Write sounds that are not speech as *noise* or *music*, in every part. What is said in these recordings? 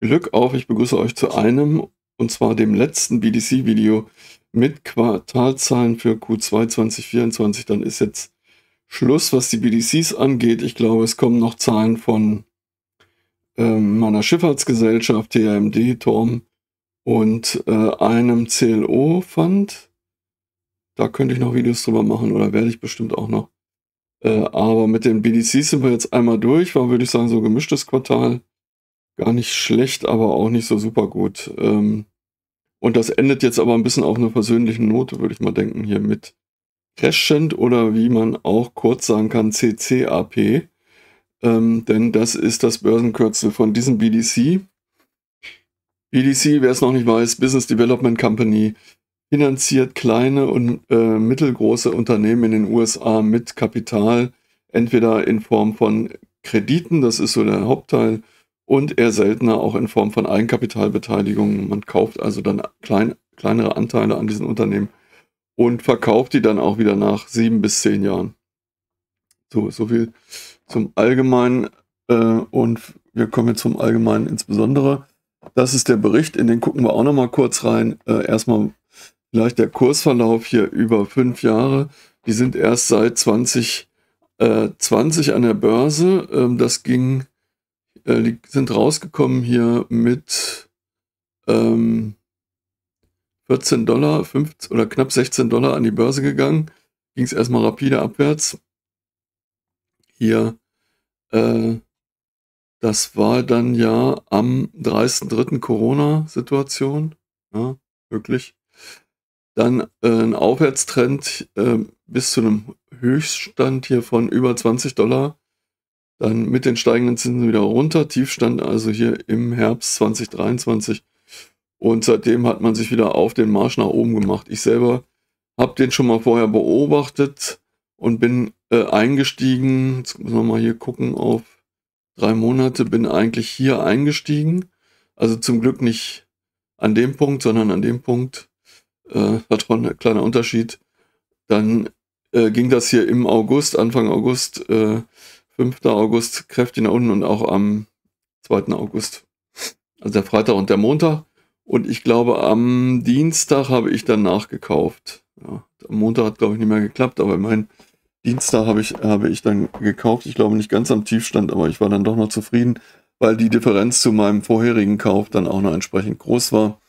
Glück auf, ich begrüße euch zu einem, und zwar dem letzten BDC-Video mit Quartalzahlen für Q2 2024. Dann ist jetzt Schluss, was die BDCs angeht. Ich glaube, es kommen noch Zahlen von ähm, meiner Schifffahrtsgesellschaft, TMD, Torm und äh, einem CLO-Fund. Da könnte ich noch Videos drüber machen oder werde ich bestimmt auch noch. Äh, aber mit den BDCs sind wir jetzt einmal durch. War, würde ich sagen, so gemischtes Quartal gar nicht schlecht, aber auch nicht so super gut. Ähm, und das endet jetzt aber ein bisschen auf einer persönlichen Note, würde ich mal denken, hier mit Crescent oder wie man auch kurz sagen kann, CCAP. Ähm, denn das ist das Börsenkürzel von diesem BDC. BDC, wer es noch nicht weiß, Business Development Company, finanziert kleine und äh, mittelgroße Unternehmen in den USA mit Kapital, entweder in Form von Krediten, das ist so der Hauptteil, und eher seltener auch in Form von Eigenkapitalbeteiligung. Man kauft also dann klein, kleinere Anteile an diesen Unternehmen und verkauft die dann auch wieder nach sieben bis zehn Jahren. So, so viel zum Allgemeinen äh, und wir kommen jetzt zum Allgemeinen insbesondere. Das ist der Bericht, in den gucken wir auch noch mal kurz rein. Äh, erstmal vielleicht der Kursverlauf hier über fünf Jahre. Die sind erst seit 2020 äh, an der Börse. Ähm, das ging äh, die sind rausgekommen hier mit ähm, 14 Dollar, 15, oder knapp 16 Dollar an die Börse gegangen. Ging es erstmal rapide abwärts. Hier, äh, das war dann ja am 30.03. Corona-Situation. Ja, wirklich. Dann äh, ein Aufwärtstrend äh, bis zu einem Höchststand hier von über 20 Dollar dann mit den steigenden Zinsen wieder runter. Tiefstand also hier im Herbst 2023. Und seitdem hat man sich wieder auf den Marsch nach oben gemacht. Ich selber habe den schon mal vorher beobachtet und bin äh, eingestiegen. Jetzt müssen wir mal hier gucken auf drei Monate. Bin eigentlich hier eingestiegen. Also zum Glück nicht an dem Punkt, sondern an dem Punkt. Äh, war schon ein kleiner Unterschied. Dann äh, ging das hier im August, Anfang August, äh, 5. August kräftig nach unten und auch am 2. August. Also der Freitag und der Montag. Und ich glaube, am Dienstag habe ich dann nachgekauft. Ja, am Montag hat, glaube ich, nicht mehr geklappt, aber mein Dienstag habe ich, habe ich dann gekauft. Ich glaube nicht ganz am Tiefstand, aber ich war dann doch noch zufrieden, weil die Differenz zu meinem vorherigen Kauf dann auch noch entsprechend groß war.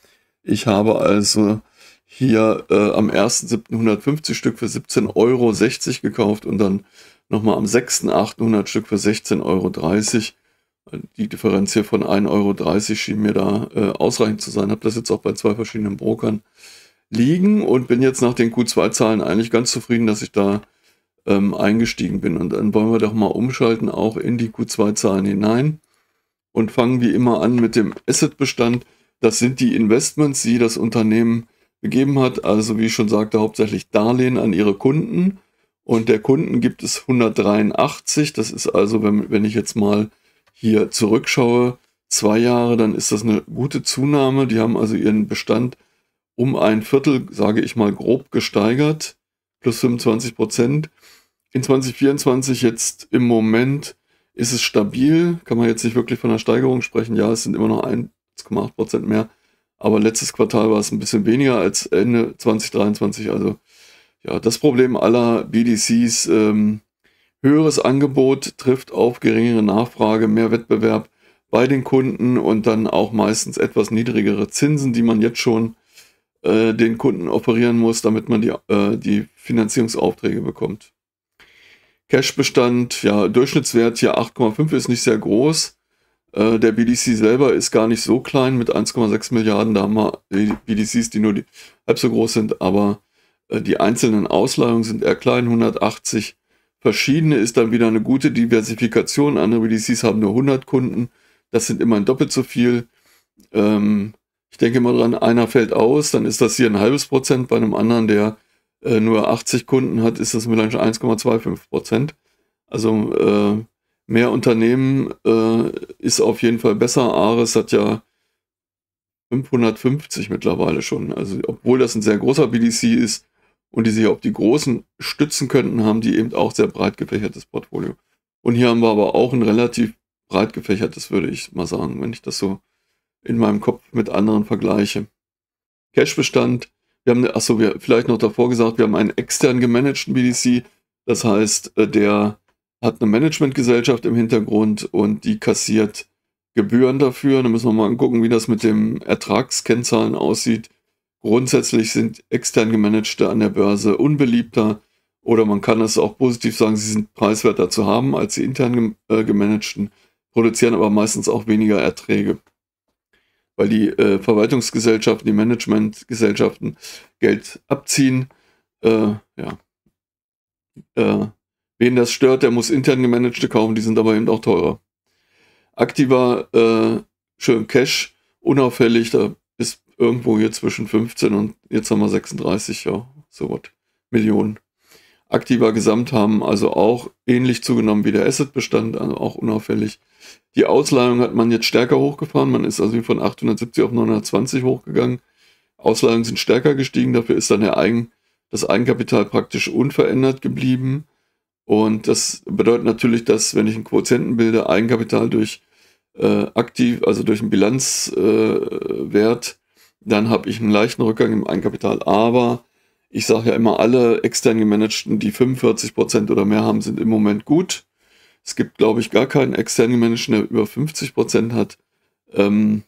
Ich habe also hier äh, am 1.7. 150 Stück für 17,60 Euro gekauft und dann nochmal am 6.8. Stück für 16,30 Euro. Die Differenz hier von 1,30 Euro schien mir da äh, ausreichend zu sein. Habe das jetzt auch bei zwei verschiedenen Brokern liegen und bin jetzt nach den Q2-Zahlen eigentlich ganz zufrieden, dass ich da ähm, eingestiegen bin. Und dann wollen wir doch mal umschalten, auch in die Q2-Zahlen hinein und fangen wie immer an mit dem Asset-Bestand. Das sind die Investments, die das Unternehmen gegeben hat. Also wie ich schon sagte, hauptsächlich Darlehen an ihre Kunden und der Kunden gibt es 183. Das ist also, wenn, wenn ich jetzt mal hier zurückschaue, zwei Jahre, dann ist das eine gute Zunahme. Die haben also ihren Bestand um ein Viertel, sage ich mal, grob gesteigert, plus 25 Prozent. In 2024 jetzt im Moment ist es stabil, kann man jetzt nicht wirklich von einer Steigerung sprechen. Ja, es sind immer noch 1,8 Prozent mehr, aber letztes Quartal war es ein bisschen weniger als Ende 2023, also ja, das Problem aller BDCs, ähm, höheres Angebot trifft auf geringere Nachfrage, mehr Wettbewerb bei den Kunden und dann auch meistens etwas niedrigere Zinsen, die man jetzt schon äh, den Kunden offerieren muss, damit man die, äh, die Finanzierungsaufträge bekommt. Cashbestand, ja, Durchschnittswert hier 8,5 ist nicht sehr groß. Äh, der BDC selber ist gar nicht so klein mit 1,6 Milliarden. Da haben wir BDCs, die nur die, halb so groß sind, aber die einzelnen Ausleihungen sind eher klein, 180 verschiedene ist dann wieder eine gute Diversifikation. Andere BDCs haben nur 100 Kunden. Das sind immerhin doppelt so viel. Ähm, ich denke mal dran, einer fällt aus, dann ist das hier ein halbes Prozent. Bei einem anderen, der äh, nur 80 Kunden hat, ist das vielleicht 1,25 Prozent. Also äh, mehr Unternehmen äh, ist auf jeden Fall besser. Ares hat ja 550 mittlerweile schon. Also obwohl das ein sehr großer BDC ist, und die sich auf die Großen stützen könnten, haben die eben auch sehr breit gefächertes Portfolio. Und hier haben wir aber auch ein relativ breit gefächertes, würde ich mal sagen, wenn ich das so in meinem Kopf mit anderen vergleiche. Cash-Bestand, wir haben, achso, wir vielleicht noch davor gesagt, wir haben einen extern gemanagten BDC, das heißt, äh, der hat eine Managementgesellschaft im Hintergrund und die kassiert Gebühren dafür. Da müssen wir mal gucken, wie das mit dem Ertragskennzahlen aussieht. Grundsätzlich sind extern gemanagte an der Börse unbeliebter oder man kann es auch positiv sagen, sie sind preiswerter zu haben als die intern äh, gemanagten, produzieren aber meistens auch weniger Erträge. Weil die äh, Verwaltungsgesellschaften, die Managementgesellschaften Geld abziehen. Äh, ja. Äh, wen das stört, der muss intern gemanagte kaufen, die sind aber eben auch teurer. Aktiver, äh, schön Cash, unauffällig, da irgendwo hier zwischen 15 und jetzt haben wir 36, ja, so was, Millionen. Aktiver Gesamt haben also auch ähnlich zugenommen wie der Assetbestand, also auch unauffällig. Die Ausleihung hat man jetzt stärker hochgefahren, man ist also von 870 auf 920 hochgegangen. Ausleihungen sind stärker gestiegen, dafür ist dann der Eigen, das Eigenkapital praktisch unverändert geblieben. Und das bedeutet natürlich, dass wenn ich einen Quotienten bilde, Eigenkapital durch äh, aktiv, also durch einen Bilanzwert, äh, dann habe ich einen leichten Rückgang im Eigenkapital. Aber ich sage ja immer, alle extern gemanagten, die 45% oder mehr haben, sind im Moment gut. Es gibt, glaube ich, gar keinen extern gemanagten, der über 50% hat. Ähm,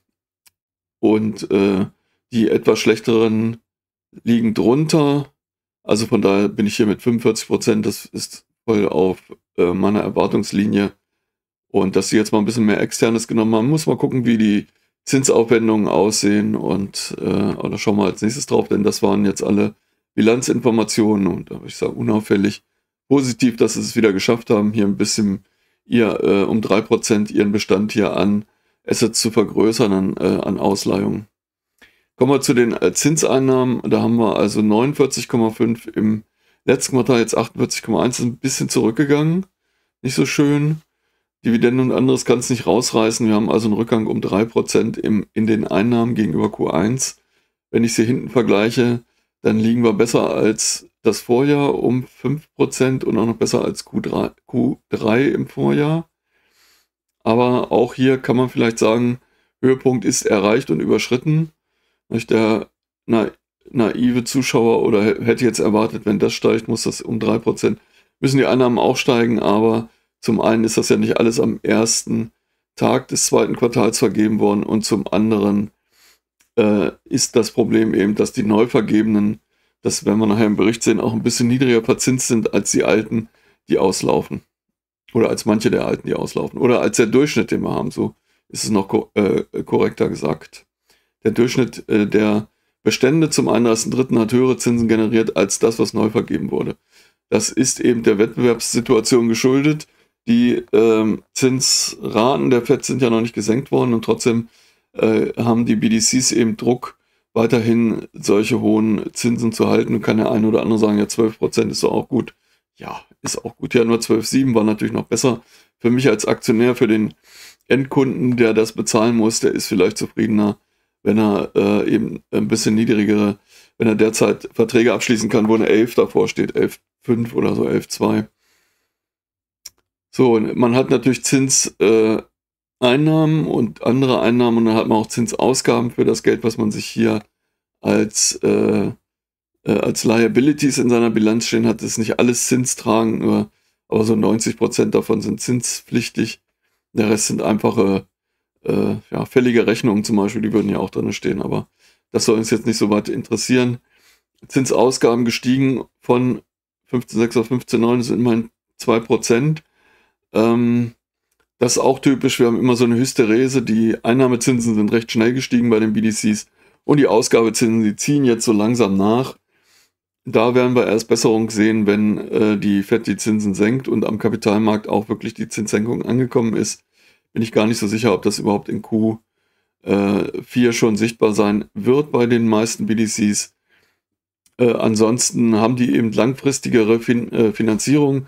und äh, die etwas schlechteren liegen drunter. Also von daher bin ich hier mit 45%, das ist voll auf äh, meiner Erwartungslinie. Und dass sie jetzt mal ein bisschen mehr externes genommen haben, muss mal gucken, wie die Zinsaufwendungen aussehen. Und äh, oder schauen wir als nächstes drauf, denn das waren jetzt alle Bilanzinformationen und da würde ich sagen, unauffällig positiv, dass sie es wieder geschafft haben, hier ein bisschen ihr äh, um 3% ihren Bestand hier an Assets zu vergrößern, an, äh, an Ausleihungen. Kommen wir zu den äh, Zinseinnahmen. Da haben wir also 49,5 im letzten Quartal, jetzt 48,1, ist ein bisschen zurückgegangen. Nicht so schön. Dividenden und anderes kann es nicht rausreißen. Wir haben also einen Rückgang um 3% im, in den Einnahmen gegenüber Q1. Wenn ich sie hinten vergleiche, dann liegen wir besser als das Vorjahr um 5% und auch noch besser als Q3, Q3 im Vorjahr. Aber auch hier kann man vielleicht sagen, Höhepunkt ist erreicht und überschritten. Der naive Zuschauer oder hätte jetzt erwartet, wenn das steigt, muss das um 3%, müssen die Einnahmen auch steigen. Aber zum einen ist das ja nicht alles am ersten Tag des zweiten Quartals vergeben worden und zum anderen äh, ist das Problem eben, dass die neu vergebenen, das werden wir nachher im Bericht sehen, auch ein bisschen niedriger verzinst sind als die alten, die auslaufen. Oder als manche der alten, die auslaufen. Oder als der Durchschnitt, den wir haben. So ist es noch ko äh, korrekter gesagt. Der Durchschnitt äh, der Bestände zum 31.3. hat höhere Zinsen generiert als das, was neu vergeben wurde. Das ist eben der Wettbewerbssituation geschuldet. Die ähm, Zinsraten der FED sind ja noch nicht gesenkt worden und trotzdem äh, haben die BDCs eben Druck, weiterhin solche hohen Zinsen zu halten. Und kann der eine oder andere sagen, ja, 12% ist doch auch gut. Ja, ist auch gut. Ja, nur 12,7 war natürlich noch besser. Für mich als Aktionär, für den Endkunden, der das bezahlen muss, der ist vielleicht zufriedener, wenn er äh, eben ein bisschen niedrigere, wenn er derzeit Verträge abschließen kann, wo eine 11 davor steht, 11,5 oder so, 11,2. So, man hat natürlich Zins, äh, und andere Einnahmen und dann hat man auch Zinsausgaben für das Geld, was man sich hier als, äh, äh, als Liabilities in seiner Bilanz stehen hat. Das ist nicht alles Zinstragen, nur, aber so 90 Prozent davon sind zinspflichtig. Der Rest sind einfache, äh, ja, fällige Rechnungen zum Beispiel, die würden ja auch drin stehen, aber das soll uns jetzt nicht so weit interessieren. Zinsausgaben gestiegen von 15,6 auf 15,9, das sind immerhin 2%. Ähm, das ist auch typisch. Wir haben immer so eine Hysterese. Die Einnahmezinsen sind recht schnell gestiegen bei den BDCs und die Ausgabezinsen, die ziehen jetzt so langsam nach. Da werden wir erst Besserung sehen, wenn äh, die FED die Zinsen senkt und am Kapitalmarkt auch wirklich die Zinssenkung angekommen ist. Bin ich gar nicht so sicher, ob das überhaupt in Q4 äh, schon sichtbar sein wird bei den meisten BDCs. Äh, ansonsten haben die eben langfristigere fin äh, Finanzierung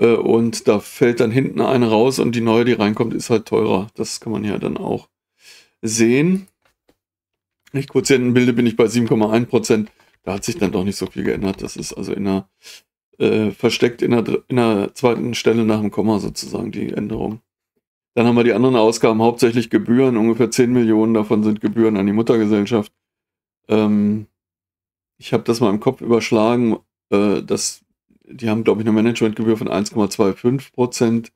äh, und da fällt dann hinten eine raus und die neue, die reinkommt, ist halt teurer. Das kann man ja dann auch sehen. Ich Quotientenbilde bin ich bei 7,1% Da hat sich dann doch nicht so viel geändert. Das ist also in der, äh, versteckt in der, in der zweiten Stelle nach dem Komma sozusagen die Änderung. Dann haben wir die anderen Ausgaben, hauptsächlich Gebühren, ungefähr 10 Millionen davon sind Gebühren an die Muttergesellschaft. Ähm, ich habe das mal im Kopf überschlagen, äh, dass die haben, glaube ich, eine Managementgebühr von 1,25 Prozent.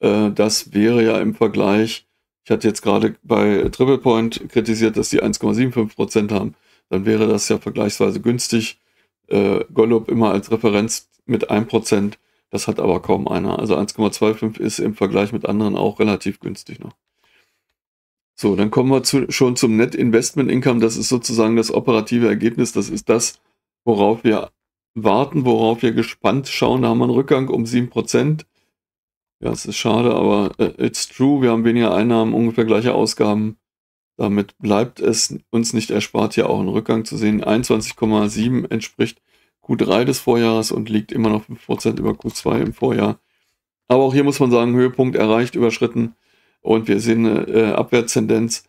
Äh, das wäre ja im Vergleich, ich hatte jetzt gerade bei Triple Point kritisiert, dass die 1,75 Prozent haben, dann wäre das ja vergleichsweise günstig. Äh, Golub immer als Referenz mit 1 Prozent, das hat aber kaum einer. Also 1,25 ist im Vergleich mit anderen auch relativ günstig noch. So, dann kommen wir zu, schon zum Net Investment Income. Das ist sozusagen das operative Ergebnis. Das ist das, worauf wir warten, worauf wir gespannt schauen. Da haben wir einen Rückgang um 7%. Ja, es ist schade, aber uh, it's true. Wir haben weniger Einnahmen, ungefähr gleiche Ausgaben. Damit bleibt es uns nicht erspart, hier auch einen Rückgang zu sehen. 21,7 entspricht Q3 des Vorjahres und liegt immer noch 5% über Q2 im Vorjahr. Aber auch hier muss man sagen, Höhepunkt erreicht, überschritten und wir sehen eine äh, Abwärtstendenz.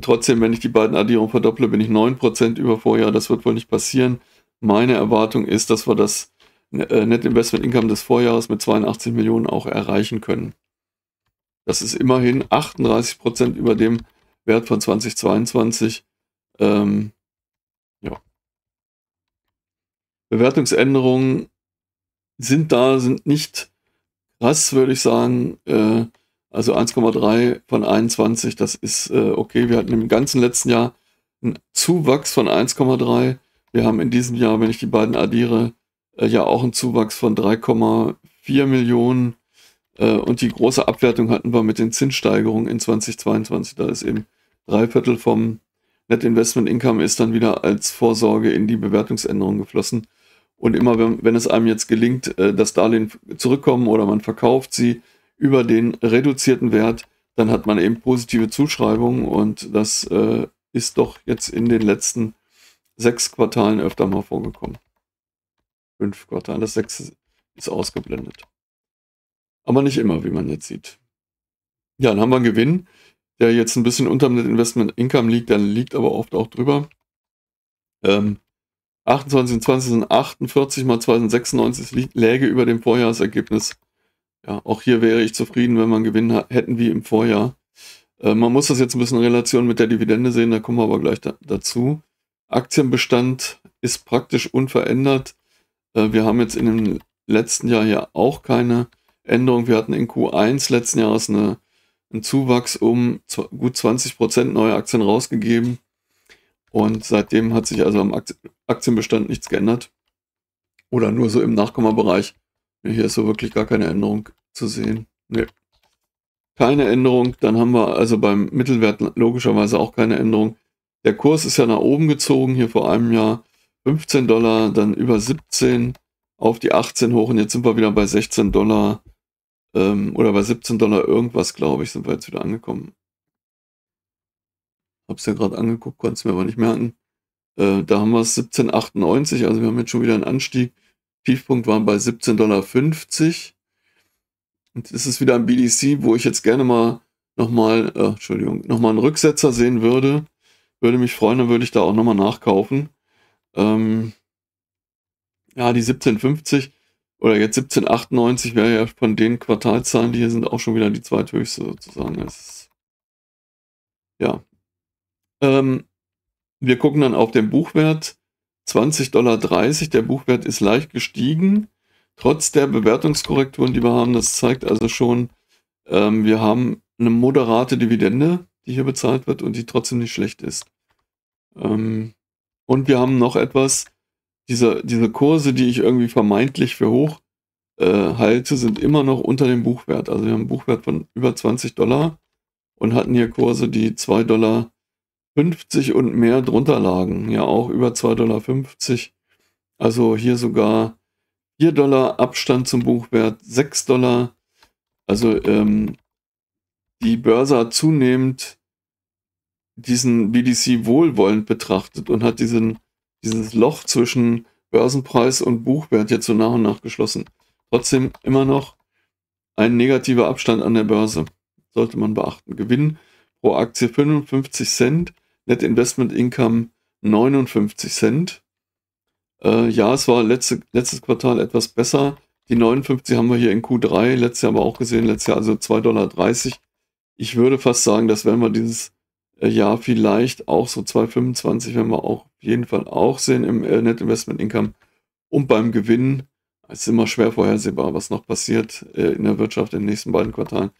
Trotzdem, wenn ich die beiden Addierungen verdopple, bin ich 9% über Vorjahr. Das wird wohl nicht passieren. Meine Erwartung ist, dass wir das äh, Net Investment Income des Vorjahres mit 82 Millionen auch erreichen können. Das ist immerhin 38 Prozent über dem Wert von 2022. Ähm, ja. Bewertungsänderungen sind da, sind nicht krass, würde ich sagen. Äh, also 1,3 von 21, das ist äh, okay. Wir hatten im ganzen letzten Jahr einen Zuwachs von 1,3. Wir haben in diesem Jahr, wenn ich die beiden addiere, äh, ja auch einen Zuwachs von 3,4 Millionen. Äh, und die große Abwertung hatten wir mit den Zinssteigerungen in 2022. Da ist eben drei Viertel vom Net Investment Income ist dann wieder als Vorsorge in die Bewertungsänderung geflossen. Und immer wenn, wenn es einem jetzt gelingt, äh, das Darlehen zurückkommen oder man verkauft sie über den reduzierten Wert, dann hat man eben positive Zuschreibungen und das äh, ist doch jetzt in den letzten sechs Quartalen öfter mal vorgekommen. Fünf Quartale, das sechste ist ausgeblendet. Aber nicht immer, wie man jetzt sieht. Ja, dann haben wir einen Gewinn, der jetzt ein bisschen unter dem Investment Income liegt, der liegt aber oft auch drüber. Ähm, 28 und 20 sind 48 mal 2 sind 96, läge über dem Vorjahresergebnis. Ja, auch hier wäre ich zufrieden, wenn wir einen Gewinn hätten wie im Vorjahr. Äh, man muss das jetzt ein bisschen in Relation mit der Dividende sehen, da kommen wir aber gleich da, dazu. Aktienbestand ist praktisch unverändert. Äh, wir haben jetzt in dem letzten Jahr hier auch keine Änderung. Wir hatten in Q1 letzten Jahres eine, einen Zuwachs um gut 20 Prozent neue Aktien rausgegeben. Und seitdem hat sich also am Aktienbestand nichts geändert. Oder nur so im Nachkommabereich. Hier ist so wirklich gar keine Änderung zu sehen. Nee. Keine Änderung. Dann haben wir also beim Mittelwert logischerweise auch keine Änderung. Der Kurs ist ja nach oben gezogen, hier vor einem Jahr 15 Dollar, dann über 17 auf die 18 hoch und jetzt sind wir wieder bei 16 Dollar ähm, oder bei 17 Dollar irgendwas, glaube ich, sind wir jetzt wieder angekommen. Hab's ja gerade angeguckt, konnte es mir aber nicht merken. Äh, da haben wir es 17,98, also wir haben jetzt schon wieder einen Anstieg. Tiefpunkt waren bei 17,50 Dollar. Und das ist wieder ein BDC, wo ich jetzt gerne mal nochmal, äh, Entschuldigung, nochmal einen Rücksetzer sehen würde. Würde mich freuen, dann würde ich da auch nochmal nachkaufen. Ähm, ja, die 1750 oder jetzt 1798 wäre ja von den Quartalzahlen, die hier sind, auch schon wieder die zweithöchste sozusagen. Das, ja. Ähm, wir gucken dann auf den Buchwert. 20,30 Dollar. Der Buchwert ist leicht gestiegen, trotz der Bewertungskorrekturen, die wir haben. Das zeigt also schon, ähm, wir haben eine moderate Dividende die hier bezahlt wird und die trotzdem nicht schlecht ist. Ähm, und wir haben noch etwas, diese, diese Kurse, die ich irgendwie vermeintlich für hoch äh, halte, sind immer noch unter dem Buchwert. Also wir haben einen Buchwert von über 20 Dollar und hatten hier Kurse, die 2 Dollar 50 und mehr drunter lagen. Ja, auch über 2,50 Dollar. Also hier sogar 4 Dollar Abstand zum Buchwert, 6 Dollar. Also ähm, die Börse hat zunehmend diesen BDC wohlwollend betrachtet und hat diesen, dieses Loch zwischen Börsenpreis und Buchwert jetzt so nach und nach geschlossen. Trotzdem immer noch ein negativer Abstand an der Börse. Sollte man beachten. Gewinn pro Aktie 55 Cent, Net Investment Income 59 Cent. Äh, ja, es war letzte, letztes Quartal etwas besser. Die 59 haben wir hier in Q3, letztes Jahr aber auch gesehen, letztes Jahr also 2,30 Dollar. Ich würde fast sagen, dass wenn wir dieses äh, Jahr vielleicht auch so 2,25 werden wir auch auf jeden Fall auch sehen im äh, Net Investment Income. Und beim Gewinn es ist immer schwer vorhersehbar, was noch passiert äh, in der Wirtschaft in den nächsten beiden Quartalen.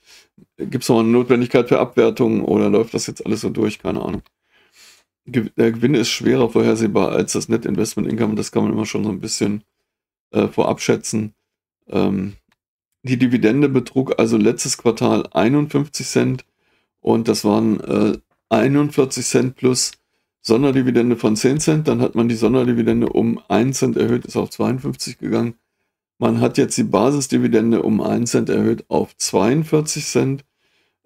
Gibt es noch eine Notwendigkeit für Abwertungen oder läuft das jetzt alles so durch? Keine Ahnung. Der Gewinn ist schwerer vorhersehbar als das Net Investment Income. Das kann man immer schon so ein bisschen äh, vorab schätzen. Ähm, die Dividende betrug also letztes Quartal 51 Cent und das waren äh, 41 Cent plus Sonderdividende von 10 Cent. Dann hat man die Sonderdividende um 1 Cent erhöht, ist auf 52 gegangen. Man hat jetzt die Basisdividende um 1 Cent erhöht auf 42 Cent.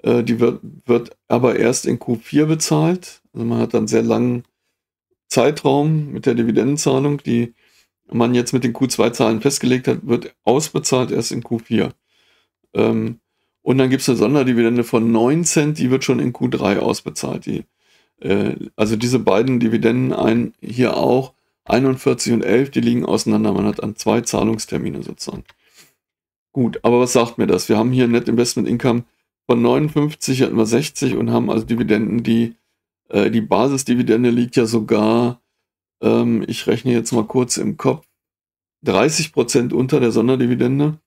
Äh, die wird, wird aber erst in Q4 bezahlt. Also man hat einen sehr langen Zeitraum mit der Dividendenzahlung, die man jetzt mit den Q2-Zahlen festgelegt hat, wird ausbezahlt erst in Q4. Ähm, und dann gibt es eine Sonderdividende von 9 Cent, die wird schon in Q3 ausbezahlt. Die, äh, also diese beiden Dividenden ein, hier auch 41 und 11, die liegen auseinander. Man hat an zwei Zahlungstermine sozusagen. Gut, aber was sagt mir das? Wir haben hier Net Investment Income von 59 hatten wir 60 und haben also Dividenden, die äh, die Basisdividende liegt ja sogar, ähm, ich rechne jetzt mal kurz im Kopf, 30 Prozent unter der Sonderdividende.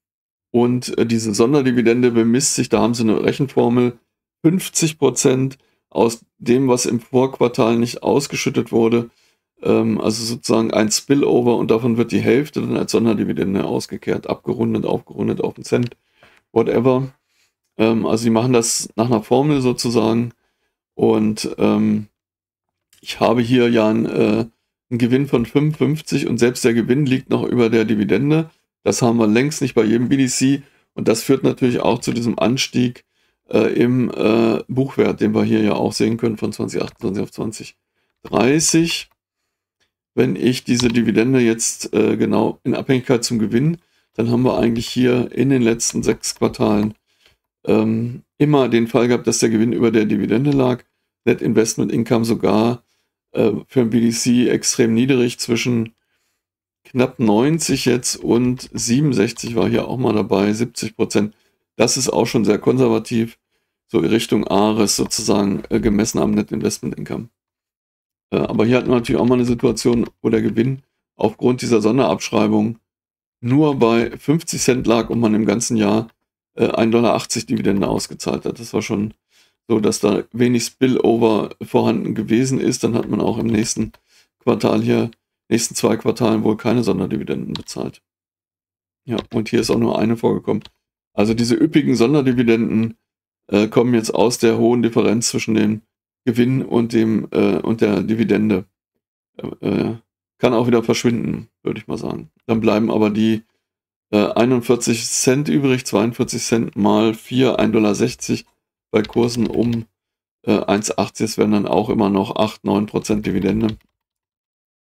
Und äh, diese Sonderdividende bemisst sich, da haben sie eine Rechenformel, 50 Prozent aus dem, was im Vorquartal nicht ausgeschüttet wurde, ähm, also sozusagen ein Spillover und davon wird die Hälfte dann als Sonderdividende ausgekehrt, abgerundet, aufgerundet auf einen Cent, whatever. Ähm, also sie machen das nach einer Formel sozusagen und ähm, ich habe hier ja einen, äh, einen Gewinn von 55 und selbst der Gewinn liegt noch über der Dividende. Das haben wir längst nicht bei jedem BDC und das führt natürlich auch zu diesem Anstieg äh, im äh, Buchwert, den wir hier ja auch sehen können von 2028 auf 2030 wenn ich diese Dividende jetzt äh, genau in Abhängigkeit zum Gewinn, dann haben wir eigentlich hier in den letzten sechs Quartalen ähm, immer den Fall gehabt, dass der Gewinn über der Dividende lag. Net Investment Income sogar äh, für ein BDC extrem niedrig zwischen knapp 90 jetzt und 67 war hier auch mal dabei, 70 Prozent. Das ist auch schon sehr konservativ, so in Richtung ARES sozusagen äh, gemessen am Net Investment Income. Äh, aber hier hatten wir natürlich auch mal eine Situation, wo der Gewinn aufgrund dieser Sonderabschreibung nur bei 50 Cent lag und man im ganzen Jahr äh, 1,80 Dollar Dividende ausgezahlt hat. Das war schon so, dass da wenig Spillover vorhanden gewesen ist. Dann hat man auch im nächsten Quartal hier, nächsten zwei Quartalen wohl keine Sonderdividenden bezahlt. Ja, und hier ist auch nur eine vorgekommen. Also diese üppigen Sonderdividenden äh, kommen jetzt aus der hohen Differenz zwischen den Gewinn und dem äh, und der Dividende äh, kann auch wieder verschwinden, würde ich mal sagen. Dann bleiben aber die äh, 41 Cent übrig, 42 Cent mal 4, 1,60 Dollar bei Kursen um äh, 1,80. Es wären dann auch immer noch 8, 9 Prozent Dividende.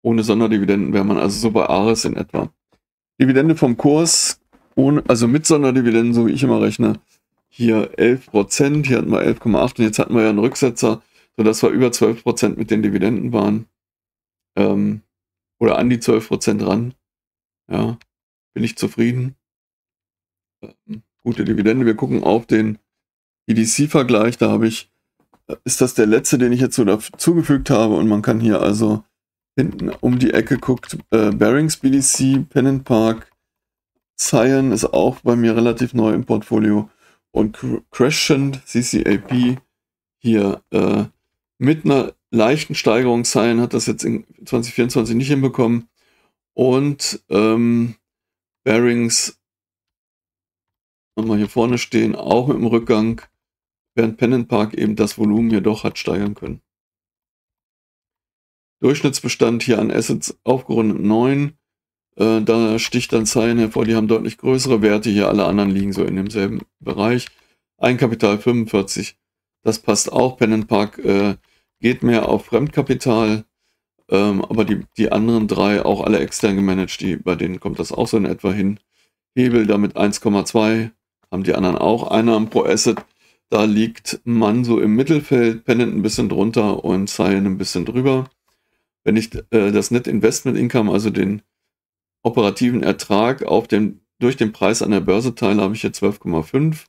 Ohne Sonderdividenden wäre man also so bei Ares in etwa. Dividende vom Kurs, ohne, also mit Sonderdividenden, so wie ich immer rechne, hier 11 Prozent, hier hatten wir 11,8 und jetzt hatten wir ja einen Rücksetzer sodass wir über 12% mit den Dividenden waren. Ähm, oder an die 12% ran. Ja, bin ich zufrieden. Ähm, gute Dividende. Wir gucken auf den EDC-Vergleich. Da habe ich, äh, ist das der letzte, den ich jetzt so dazugefügt habe. Und man kann hier also hinten um die Ecke guckt, äh, Bearings BDC, Pennant Park, Cyan ist auch bei mir relativ neu im Portfolio und Crescent CCAP hier äh, mit einer leichten Steigerung sein, hat das jetzt in 2024 nicht hinbekommen. Und ähm, Bearings nochmal hier vorne stehen, auch im Rückgang, während Pennant Park eben das Volumen hier doch hat steigern können. Durchschnittsbestand hier an Assets aufgerundet 9. Äh, da sticht dann Cyan hervor, die haben deutlich größere Werte, hier alle anderen liegen so in demselben Bereich. Eigenkapital 45, das passt auch. Pennant Park äh, geht mehr auf Fremdkapital, ähm, aber die, die anderen drei auch alle extern gemanagt, die, bei denen kommt das auch so in etwa hin. Hebel damit 1,2, haben die anderen auch Einnahmen pro Asset. Da liegt man so im Mittelfeld, Pennant ein bisschen drunter und Cyan ein bisschen drüber. Wenn ich äh, das Net Investment Income, also den operativen Ertrag auf den durch den Preis an der Börse teile, habe ich hier 12,5.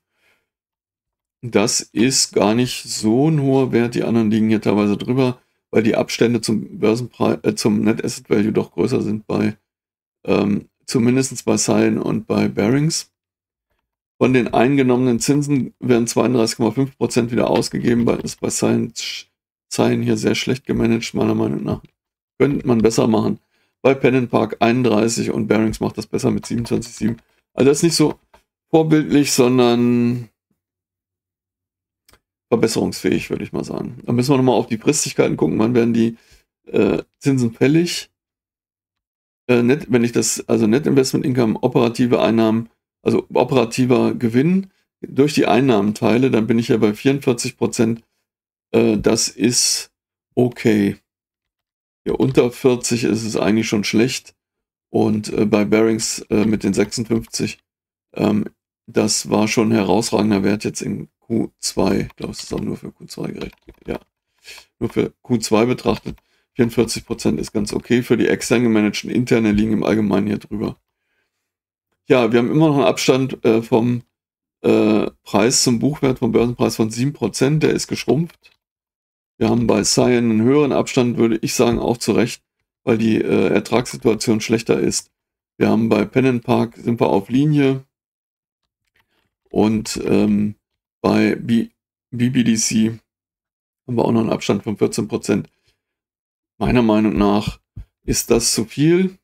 Das ist gar nicht so ein hoher Wert. Die anderen liegen hier teilweise drüber, weil die Abstände zum Börsenpreis, äh, zum Net Asset Value doch größer sind bei, ähm, zumindest bei Cyan und bei Bearings. Von den eingenommenen Zinsen werden 32,5% wieder ausgegeben, weil es bei Cyan, Cyan hier sehr schlecht gemanagt, meiner Meinung nach. Könnte man besser machen. Bei Pen Park 31 und Bearings macht das besser mit 27,7. Also das ist nicht so vorbildlich, sondern verbesserungsfähig, würde ich mal sagen. Da müssen wir nochmal auf die Fristigkeiten gucken. Wann werden die äh, Zinsen fällig? Äh, net, wenn ich das, also Net Investment Income, operative Einnahmen, also operativer Gewinn durch die Einnahmen teile, dann bin ich ja bei 44 Prozent. Äh, das ist okay. Ja, unter 40 ist es eigentlich schon schlecht. Und äh, bei Bearings äh, mit den 56, ähm, das war schon ein herausragender Wert jetzt in Q2. Ich glaube, es ist auch nur für Q2 gerecht. Ja, nur für Q2 betrachtet. 44% ist ganz okay. Für die extern gemanagten interne liegen im Allgemeinen hier drüber. Ja, wir haben immer noch einen Abstand äh, vom äh, Preis zum Buchwert vom Börsenpreis von 7%. Der ist geschrumpft. Wir haben bei Cyan einen höheren Abstand, würde ich sagen, auch zu Recht, weil die äh, Ertragssituation schlechter ist. Wir haben bei Pen Park sind wir auf Linie und ähm, bei B BBDC haben wir auch noch einen Abstand von 14%. Meiner Meinung nach ist das zu viel,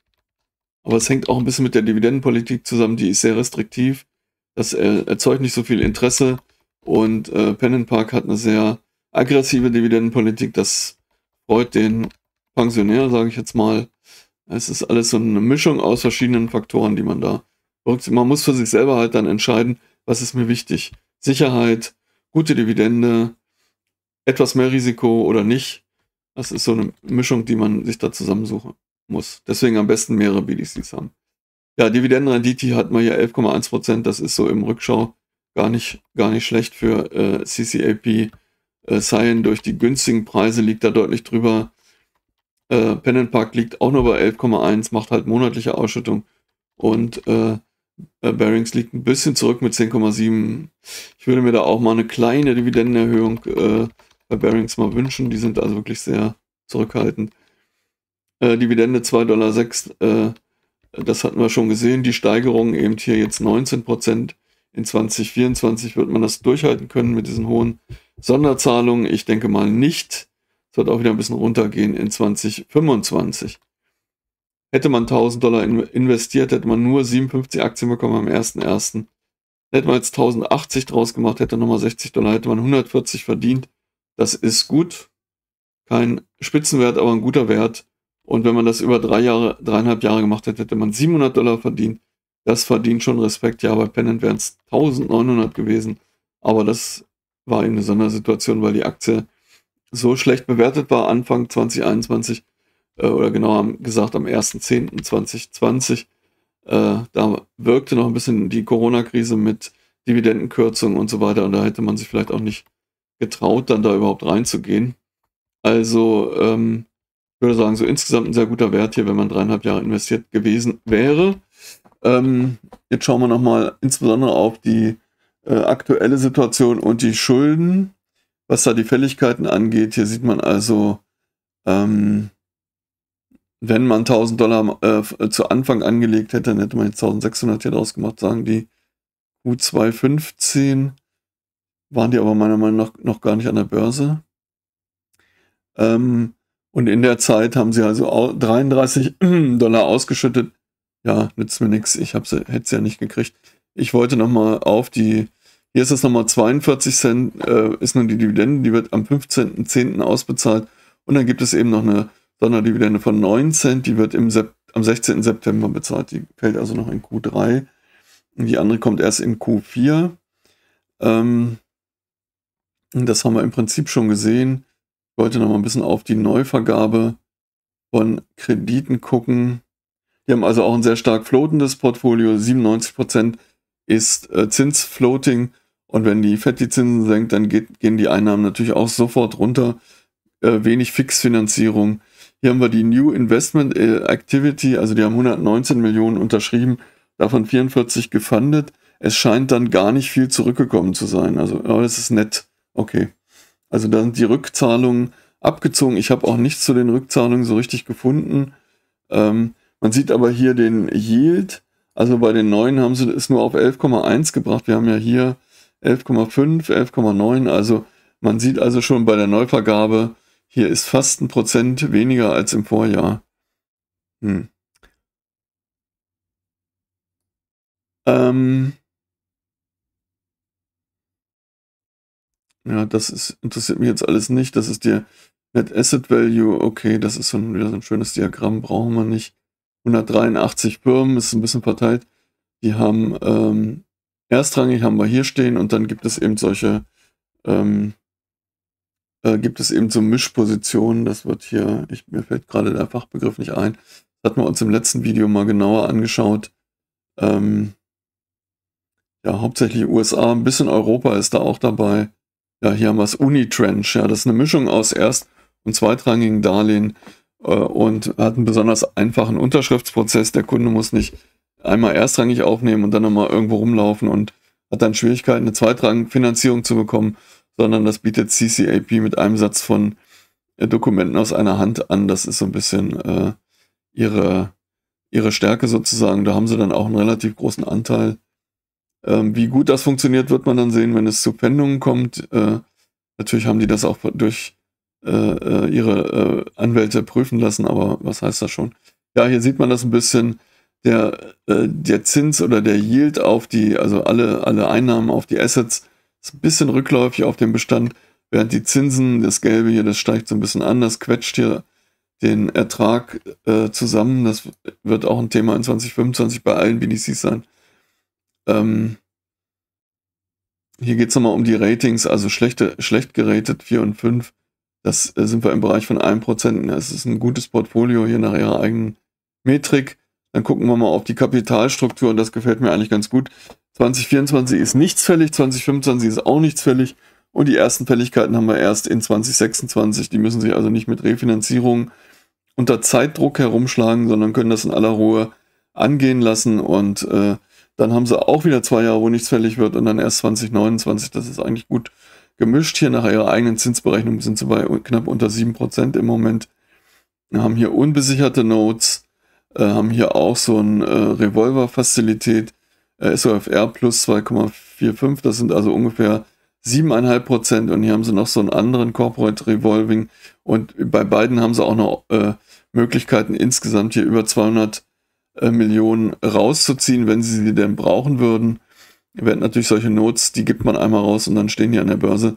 aber es hängt auch ein bisschen mit der Dividendenpolitik zusammen, die ist sehr restriktiv. Das äh, erzeugt nicht so viel Interesse und äh, Pen Park hat eine sehr aggressive Dividendenpolitik, das freut den Pensionär, sage ich jetzt mal. Es ist alles so eine Mischung aus verschiedenen Faktoren, die man da Man muss für sich selber halt dann entscheiden, was ist mir wichtig. Sicherheit, gute Dividende, etwas mehr Risiko oder nicht. Das ist so eine Mischung, die man sich da zusammensuchen muss. Deswegen am besten mehrere BDCs haben. Ja, Dividendenrendite hat man ja 11,1%. Das ist so im Rückschau gar nicht, gar nicht schlecht für äh, CCAP äh, Cyan durch die günstigen Preise liegt da deutlich drüber. Äh, Pen Park liegt auch nur bei 11,1, macht halt monatliche Ausschüttung. Und äh, äh, Bearings liegt ein bisschen zurück mit 10,7. Ich würde mir da auch mal eine kleine Dividendenerhöhung äh, bei Bearings mal wünschen. Die sind also wirklich sehr zurückhaltend. Äh, Dividende 2,06 Dollar. Äh, das hatten wir schon gesehen. Die Steigerung eben hier jetzt 19 Prozent. In 2024 wird man das durchhalten können mit diesen hohen Sonderzahlungen. Ich denke mal nicht. Es wird auch wieder ein bisschen runtergehen in 2025. Hätte man 1000 Dollar investiert, hätte man nur 57 Aktien bekommen am 1.1. Hätte man jetzt 1080 draus gemacht, hätte nochmal 60 Dollar, hätte man 140 verdient. Das ist gut. Kein Spitzenwert, aber ein guter Wert. Und wenn man das über drei Jahre, dreieinhalb Jahre gemacht hätte, hätte man 700 Dollar verdient. Das verdient schon Respekt. Ja, bei Pennant wären es 1900 gewesen. Aber das war eben eine Sondersituation, weil die Aktie so schlecht bewertet war Anfang 2021 äh, oder genauer gesagt am 1.10.2020. Äh, da wirkte noch ein bisschen die Corona-Krise mit Dividendenkürzungen und so weiter und da hätte man sich vielleicht auch nicht getraut, dann da überhaupt reinzugehen. Also ähm, ich würde sagen, so insgesamt ein sehr guter Wert hier, wenn man dreieinhalb Jahre investiert gewesen wäre. Ähm, jetzt schauen wir nochmal insbesondere auf die äh, aktuelle Situation und die Schulden. Was da die Fälligkeiten angeht, hier sieht man also, ähm, wenn man 1000 Dollar äh, zu Anfang angelegt hätte, dann hätte man jetzt 1600 hier draus gemacht, sagen die Q215. Waren die aber meiner Meinung nach noch gar nicht an der Börse. Ähm, und in der Zeit haben sie also 33 *clears throat* Dollar ausgeschüttet ja, nützt mir nichts. Ich hätte es ja nicht gekriegt. Ich wollte nochmal auf die, hier ist es nochmal 42 Cent, äh, ist nun die Dividende, die wird am 15.10. ausbezahlt. Und dann gibt es eben noch eine Sonderdividende von 9 Cent, die wird im Sep am 16. September bezahlt. Die fällt also noch in Q3. Und die andere kommt erst in Q4. Ähm, das haben wir im Prinzip schon gesehen. Ich wollte noch mal ein bisschen auf die Neuvergabe von Krediten gucken. Wir haben also auch ein sehr stark floatendes Portfolio. 97% ist äh, Zinsfloating. Und wenn die FED die Zinsen senkt, dann geht, gehen die Einnahmen natürlich auch sofort runter. Äh, wenig Fixfinanzierung. Hier haben wir die New Investment äh, Activity, also die haben 119 Millionen unterschrieben davon 44 gefundet. Es scheint dann gar nicht viel zurückgekommen zu sein. Also, ja, das ist nett. Okay. Also da sind die Rückzahlungen abgezogen. Ich habe auch nichts zu den Rückzahlungen so richtig gefunden. Ähm, man sieht aber hier den Yield. Also bei den neuen haben sie es nur auf 11,1 gebracht. Wir haben ja hier 11,5, 11,9. Also man sieht also schon bei der Neuvergabe, hier ist fast ein Prozent weniger als im Vorjahr. Hm. Ähm ja, das ist, interessiert mich jetzt alles nicht. Das ist der Net Asset Value. Okay, das ist so ein, wieder so ein schönes Diagramm, brauchen wir nicht. 183 Firmen, ist ein bisschen verteilt. Die haben ähm, erstrangig haben wir hier stehen und dann gibt es eben solche, ähm, äh, gibt es eben so Mischpositionen. Das wird hier, ich, mir fällt gerade der Fachbegriff nicht ein. Das hatten wir uns im letzten Video mal genauer angeschaut. Ähm, ja, hauptsächlich USA, ein bisschen Europa ist da auch dabei. Ja, hier haben wir das Unitrench. Ja, das ist eine Mischung aus Erst- und zweitrangigen Darlehen und hat einen besonders einfachen Unterschriftsprozess. Der Kunde muss nicht einmal erstrangig aufnehmen und dann nochmal irgendwo rumlaufen und hat dann Schwierigkeiten, eine Zweitrangfinanzierung zu bekommen, sondern das bietet CCAP mit einem Satz von äh, Dokumenten aus einer Hand an. Das ist so ein bisschen äh, ihre, ihre Stärke sozusagen. Da haben sie dann auch einen relativ großen Anteil. Ähm, wie gut das funktioniert, wird man dann sehen, wenn es zu Pendungen kommt. Äh, natürlich haben die das auch durch äh, äh, ihre äh, Anwälte prüfen lassen, aber was heißt das schon? Ja, hier sieht man das ein bisschen. Der, äh, der Zins oder der Yield auf die, also alle, alle Einnahmen auf die Assets ist ein bisschen rückläufig auf dem Bestand, während die Zinsen, das Gelbe hier, das steigt so ein bisschen an, das quetscht hier den Ertrag äh, zusammen. Das wird auch ein Thema in 2025 bei allen BDCs sein. Ähm, hier geht es nochmal um die Ratings, also schlechte, schlecht geratet 4 und 5. Das äh, sind wir im Bereich von 1%. Das ist ein gutes Portfolio hier nach ihrer eigenen Metrik. Dann gucken wir mal auf die Kapitalstruktur und das gefällt mir eigentlich ganz gut. 2024 ist nichts fällig, 2025 ist auch nichts fällig und die ersten Fälligkeiten haben wir erst in 2026. Die müssen sich also nicht mit Refinanzierung unter Zeitdruck herumschlagen, sondern können das in aller Ruhe angehen lassen und äh, dann haben sie auch wieder zwei Jahre, wo nichts fällig wird und dann erst 2029. Das ist eigentlich gut gemischt. Hier nach ihrer eigenen Zinsberechnung sind sie bei knapp unter 7% im Moment. Wir haben hier unbesicherte Notes, äh, haben hier auch so ein äh, Revolver-Facilität, äh, SOFR plus 2,45, das sind also ungefähr 7,5% und hier haben sie noch so einen anderen Corporate Revolving und bei beiden haben sie auch noch äh, Möglichkeiten insgesamt hier über 200 äh, Millionen rauszuziehen, wenn sie sie denn brauchen würden. Werden natürlich solche Notes, die gibt man einmal raus und dann stehen die an der Börse.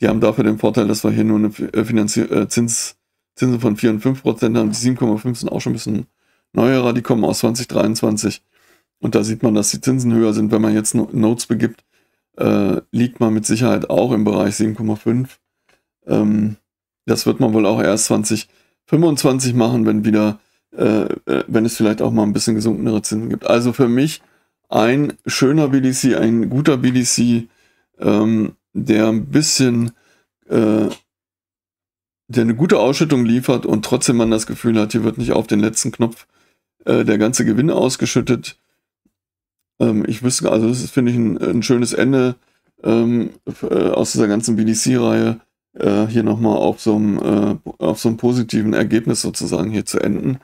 Die haben dafür den Vorteil, dass wir hier nur eine äh, Finanzier äh, Zins, Zinsen von 4 und 5 Prozent haben. Die 7,5 sind auch schon ein bisschen neuerer, die kommen aus 2023. Und da sieht man, dass die Zinsen höher sind. Wenn man jetzt Notes begibt, äh, liegt man mit Sicherheit auch im Bereich 7,5. Ähm, das wird man wohl auch erst 2025 machen, wenn wieder äh, äh, wenn es vielleicht auch mal ein bisschen gesunkenere Zinsen gibt. Also für mich ein schöner BDC, ein guter BDC, ähm, der ein bisschen, äh, der eine gute Ausschüttung liefert und trotzdem man das Gefühl hat, hier wird nicht auf den letzten Knopf äh, der ganze Gewinn ausgeschüttet. Ähm, ich wüsste, also das finde ich, ein, ein, schönes Ende ähm, äh, aus dieser ganzen BDC-Reihe äh, hier nochmal auf so einem auf so einem positiven Ergebnis sozusagen hier zu enden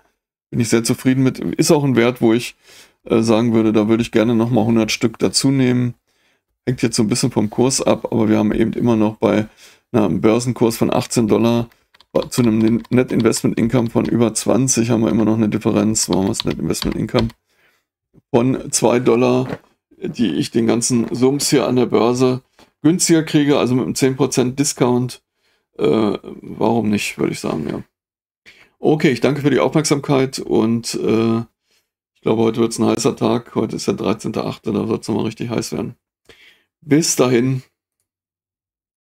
bin ich sehr zufrieden mit. Ist auch ein Wert, wo ich äh, sagen würde, da würde ich gerne nochmal 100 Stück dazu nehmen. Hängt jetzt so ein bisschen vom Kurs ab, aber wir haben eben immer noch bei einem Börsenkurs von 18 Dollar zu einem Net Investment Income von über 20 haben wir immer noch eine Differenz. Warum ist Net Investment Income? Von 2 Dollar, die ich den ganzen Sums hier an der Börse günstiger kriege, also mit einem 10% Discount. Äh, warum nicht, würde ich sagen, ja. Okay, ich danke für die Aufmerksamkeit und äh, ich glaube, heute wird es ein heißer Tag. Heute ist der 13.8., da wird es nochmal richtig heiß werden. Bis dahin.